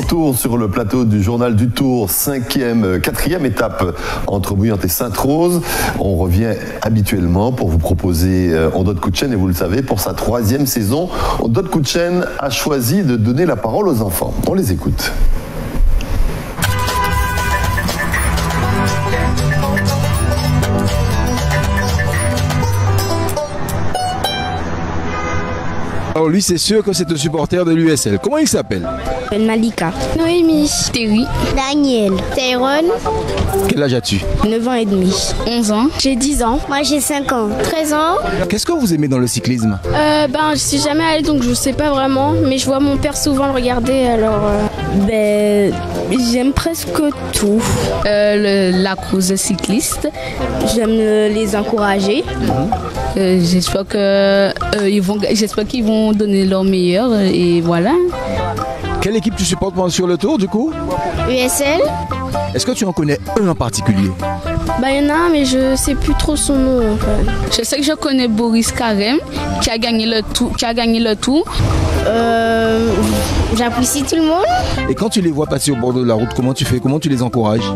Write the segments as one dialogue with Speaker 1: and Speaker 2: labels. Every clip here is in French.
Speaker 1: retour sur le plateau du journal du Tour, cinquième, quatrième étape entre Bouillante et Sainte-Rose. On revient habituellement pour vous proposer euh, Ondot Kouchen et vous le savez, pour sa troisième saison, Ondot Kouchen a choisi de donner la parole aux enfants. On les écoute.
Speaker 2: Alors lui, c'est sûr que c'est un supporter de l'USL. Comment il s'appelle?
Speaker 3: Ben Malika.
Speaker 4: Noémie. Terry.
Speaker 3: Daniel.
Speaker 4: Tyrone.
Speaker 2: Quel âge as-tu?
Speaker 3: 9 ans et demi.
Speaker 4: 11 ans.
Speaker 3: J'ai 10 ans. Moi j'ai 5 ans.
Speaker 4: 13 ans.
Speaker 2: Qu'est-ce que vous aimez dans le cyclisme?
Speaker 4: Euh, ben, je suis jamais allée donc je sais pas vraiment. Mais je vois mon père souvent le regarder alors. euh,
Speaker 3: Ben j'aime presque tout.
Speaker 5: Euh, le- la course cycliste.
Speaker 3: J'aime euh, les encourager.
Speaker 5: Euh, j'espère que euh, ils vont, j'espère qu'ils vont donner leur meilleur et voilà.
Speaker 2: Quelle équipe tu supportes sur le tour du coup?
Speaker 4: USL.
Speaker 2: Est-ce que tu en connais un en particulier?
Speaker 4: Bah, il y en a un, mais je sais plus trop son nom en fait.
Speaker 5: Je sais que je connais Boris Karem qui a gagné le tour, qui a gagné le tour.
Speaker 3: Euh, J'apprécie tout le monde.
Speaker 2: Et quand tu les vois passer au bord de la route, comment tu fais? Comment tu les encourages?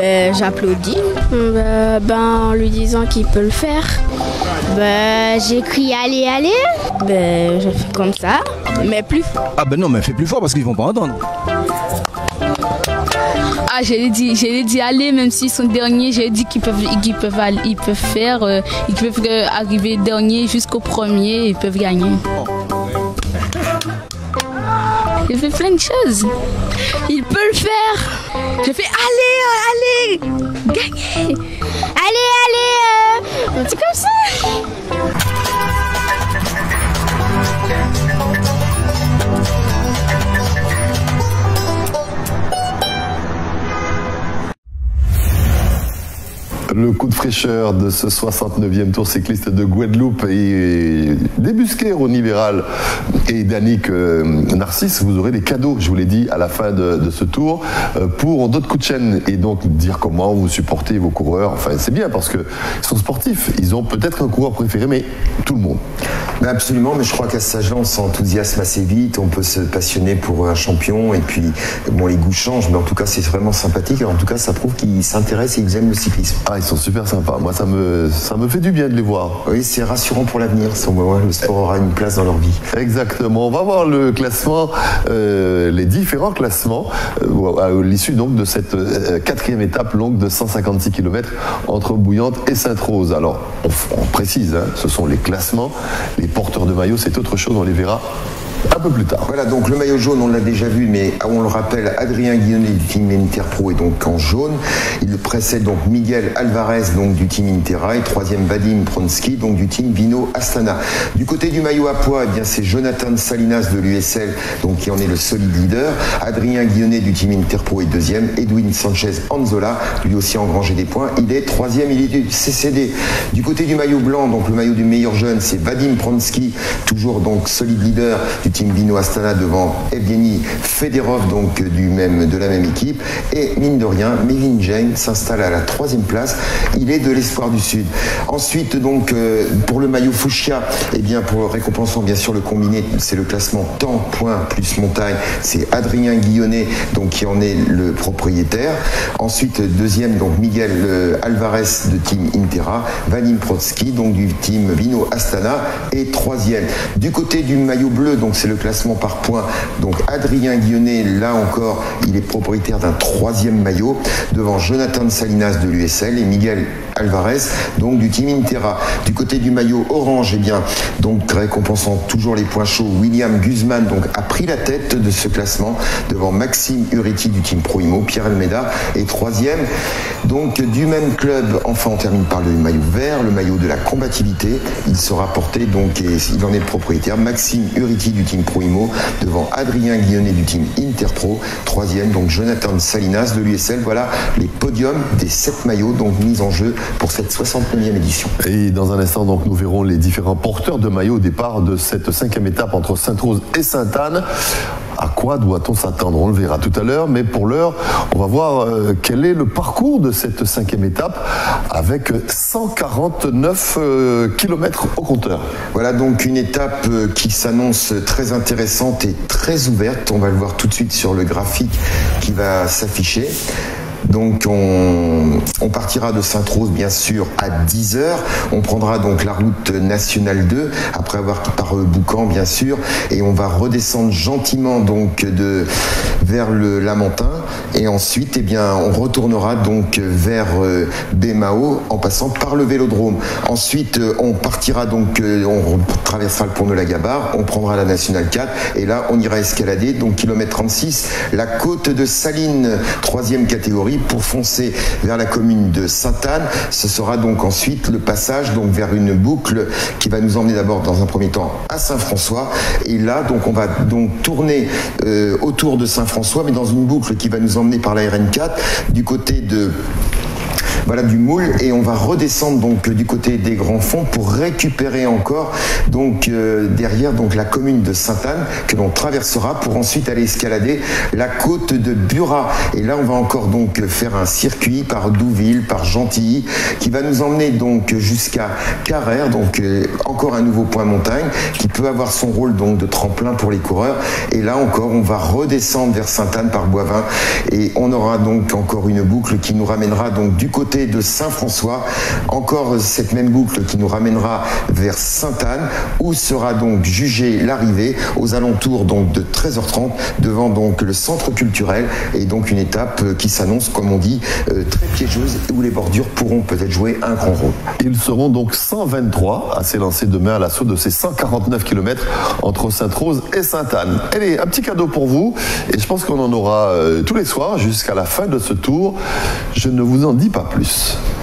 Speaker 3: Ben j'applaudis.
Speaker 4: Euh, ben, en lui disant qu'il peut le faire.
Speaker 3: Ben j'écris allez allez. Ben je fais comme ça. Mais plus
Speaker 2: Ah ben non, mais fais plus fort parce qu'ils vont pas entendre.
Speaker 5: Ah, j'ai dit, j'ai dit aller même s'ils sont derniers. J'ai dit qu'ils peuvent, qu'ils peuvent, aller- ils peuvent faire, euh, ils peuvent euh, arriver dernier jusqu'au premier, ils peuvent gagner. J'ai fait plein de choses. Il peut le faire. J'ai fait allez, euh, allez, gagnez.
Speaker 3: allez allez. C'est comme ça.
Speaker 1: Le coup de fraîcheur de ce 69e tour cycliste de Guadeloupe et débusqué Ronnie Véral et Danick euh, Narcisse, vous aurez des cadeaux, je vous l'ai dit, à la fin de, de ce tour euh, pour d'autres coups de chaîne et donc dire comment vous supportez vos coureurs. Enfin, c'est bien parce qu'ils sont sportifs, ils ont peut-être un coureur préféré, mais tout le monde.
Speaker 6: Ben absolument, mais je crois qu'à ce âge-là, on s'enthousiasme assez vite, on peut se passionner pour un champion, et puis, bon, les goûts changent, mais en tout cas, c'est vraiment sympathique, et en tout cas, ça prouve qu'ils s'intéressent et qu'ils aiment le cyclisme.
Speaker 1: Ah, ils sont super sympas. Moi, ça me, ça me fait du bien de les voir.
Speaker 6: Oui, c'est rassurant pour l'avenir, le sport aura une place dans leur vie.
Speaker 1: Exactement. On va voir le classement, euh, les différents classements euh, à l'issue donc de cette euh, quatrième étape longue de 156 km entre Bouillante et Sainte-Rose. Alors, on, précise, hein, ce sont les classements. Les porteurs de maillot, c'est autre chose. On les verra un peu plus tard.
Speaker 6: Voilà, donc le maillot jaune, on l'a déjà vu, mais on le rappelle, Adrien Guillonnet du team Interpro est donc en jaune. Il précède donc Miguel Alvarez donc du team Intera et troisième Vadim Pronsky donc du team Vino Astana. Du côté du maillot à poids, eh bien c'est Jonathan Salinas de l'USL donc qui en est le solide leader. Adrien Guillonnet du team Interpro est deuxième. Edwin Sanchez Anzola lui aussi engrangé des points. Il est troisième, il est du CCD. Du côté du maillot blanc, donc le maillot du meilleur jeune, c'est Vadim Pronsky, toujours donc solide leader team Vino Astana devant Evgeny Federov, donc du même, de la même équipe. Et mine de rien, Mevin Jane s'installe à la troisième place. Il est de l'espoir du Sud. Ensuite, donc, euh, pour le maillot Fuchsia, eh bien, pour récompensant bien sûr le combiné, c'est le classement temps, point, plus montagne. C'est Adrien Guillonnet, donc, qui en est le propriétaire. Ensuite, deuxième, donc, Miguel euh, Alvarez de team Intera. Vadim Protsky, donc, du team Vino Astana. Et troisième. Du côté du maillot bleu, donc, c'est le classement par points. Donc, Adrien Guillonnet, là encore, il est propriétaire d'un troisième maillot devant Jonathan Salinas de l'USL et Miguel Alvarez, donc du team Intera. Du côté du maillot orange, eh bien, donc récompensant toujours les points chauds, William Guzman donc, a pris la tête de ce classement devant Maxime Uriti du team Proimo, Pierre Almeida est troisième. Donc du même club, enfin on termine par le maillot vert, le maillot de la combativité. Il sera porté donc, il en est le propriétaire, Maxime Uriti du team Proimo devant Adrien Guillonnet du team Interpro, troisième donc Jonathan Salinas de l'USL. Voilà les podiums des sept maillots donc mis en jeu pour cette 69e édition.
Speaker 1: Et dans un instant, donc, nous verrons les différents porteurs de maillots au départ de cette cinquième étape entre Sainte-Rose et Sainte-Anne. Quoi doit-on s'attendre? On le verra tout à l'heure, mais pour l'heure, on va voir euh, quel est le parcours de cette cinquième étape avec 149 km au compteur.
Speaker 6: Voilà donc une étape qui s'annonce très intéressante et très ouverte. On va le voir tout de suite sur le graphique qui va s'afficher. Donc on, partira de Sainte-Rose bien sûr à 10h. On prendra donc la route nationale 2 après avoir par Boucan bien sûr et on va redescendre gentiment donc vers le Lamentin et ensuite eh bien on retournera donc vers euh, Bémao en passant par le Vélodrome. Ensuite euh, on partira donc euh, on traversera le pont de la Gabarre, on prendra la nationale 4 et là on ira escalader donc kilomètre 36 la côte de Saline troisième catégorie pour foncer vers la commune de Sainte-Anne. Ce sera donc ensuite le passage donc vers une boucle qui va nous emmener d'abord dans un premier temps à Saint-François. Et là, donc, on va donc tourner euh, autour de Saint-François, mais dans une boucle qui va nous emmener par la RN4 du côté de voilà du moule. Et on va redescendre donc du côté des grands fonds pour récupérer encore donc euh, derrière donc la commune de Sainte-Anne que l'on traversera pour ensuite aller escalader la côte de Burat et là on va encore donc faire un circuit par Douville, par Gentilly qui va nous emmener donc jusqu'à Carrère. Donc euh, encore un nouveau point montagne qui peut avoir son rôle donc de tremplin pour les coureurs. Et là encore on va redescendre vers Sainte-Anne par Boivin. Et on aura donc encore une boucle qui nous ramènera donc du côté de Saint-François. Encore cette même boucle qui nous ramènera vers Sainte-Anne, où sera donc jugée l'arrivée aux alentours donc de 13h30 devant donc le centre culturel et donc une étape qui s'annonce, comme on dit, euh, très piégeuse où les bordures pourront peut-être jouer un grand rôle.
Speaker 1: Ils seront donc 123 à s'élancer demain à l'assaut de ces 149 km entre Sainte-Rose et Sainte-Anne. Allez, un petit cadeau pour vous et je pense qu'on en aura euh, tous les soirs jusqu'à la fin de ce tour. Je ne vous en dis pas plus. Plus.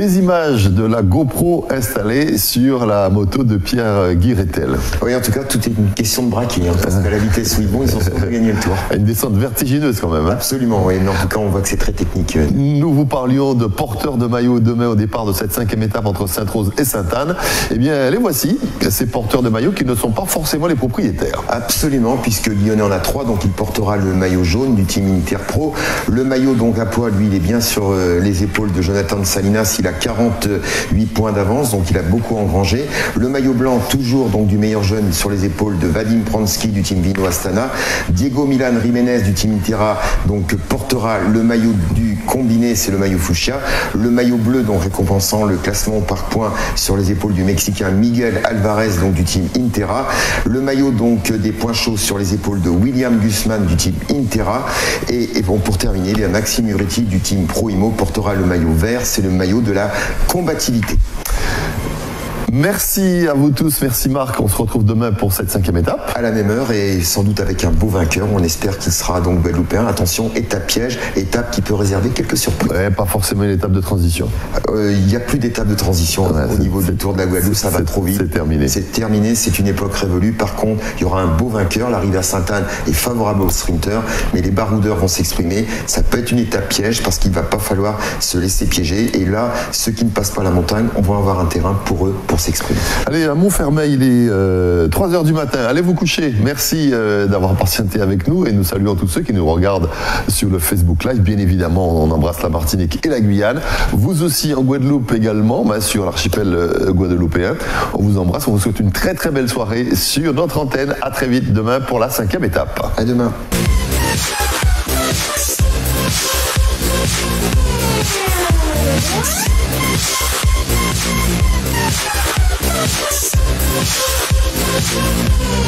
Speaker 1: Des images de la GoPro installée sur la moto de Pierre Guiretel.
Speaker 6: Oui, en tout cas, tout est une question de braquer. Hein, parce qu'à la vitesse où ils vont, ils ont gagné le tour.
Speaker 1: Une descente vertigineuse quand même. Hein.
Speaker 6: Absolument, oui. Mais en tout cas, on voit que c'est très technique.
Speaker 1: Nous vous parlions de porteurs de maillot demain au départ de cette cinquième étape entre Sainte-Rose et Sainte-Anne. Eh bien, les voici, ces porteurs de maillot qui ne sont pas forcément les propriétaires.
Speaker 6: Absolument, puisque Lyonnais en a trois, donc il portera le maillot jaune du team Inter Pro. Le maillot donc à poids, lui, il est bien sur euh, les épaules de Jonathan Salinas. Il a 48 points d'avance, donc il a beaucoup engrangé. Le maillot blanc, toujours donc du meilleur jeune sur les épaules de Vadim Pransky du team Vino Astana. Diego Milan Jiménez du team Intera donc portera le maillot du combiné, c'est le maillot Fuchsia. Le maillot bleu, donc récompensant le classement par points sur les épaules du Mexicain Miguel Alvarez donc du team Intera. Le maillot donc des points chauds sur les épaules de William Guzman du team Intera. Et, bon, pour terminer, Maxime Uretti du team Proimo portera le maillot vert, c'est le maillot de la combativité.
Speaker 1: Merci à vous tous, merci Marc. On se retrouve demain pour cette cinquième étape.
Speaker 6: À la même heure et sans doute avec un beau vainqueur. On espère qu'il sera donc Guadeloupéen. Attention, étape piège, étape qui peut réserver quelques surprises.
Speaker 1: Ouais, pas forcément une étape de transition.
Speaker 6: Euh, Il n'y a plus d'étape de transition
Speaker 1: Ouais,
Speaker 6: au niveau du Tour de la Guadeloupe, ça va trop vite.
Speaker 1: c'est terminé.
Speaker 6: C'est terminé, c'est une époque révolue. Par contre, il y aura un beau vainqueur. L'arrivée à Sainte-Anne est favorable aux sprinteurs, mais les baroudeurs vont s'exprimer. Ça peut être une étape piège parce qu'il va pas falloir se laisser piéger. Et là, ceux qui ne passent pas la montagne, on va avoir un terrain pour eux pour s'exprimer.
Speaker 1: Allez, à Montfermeil, il est 3h du matin. Allez vous coucher. Merci euh, d'avoir patienté avec nous et nous saluons tous ceux qui nous regardent sur le Facebook Live. Bien évidemment, on embrasse la Martinique et la Guyane. Vous aussi en Guadeloupe également, bah, sur l'archipel euh, guadeloupéen. On vous embrasse. On vous souhaite une très très belle soirée sur notre antenne. À très vite demain pour la cinquième étape.
Speaker 6: À demain.
Speaker 7: Yeah.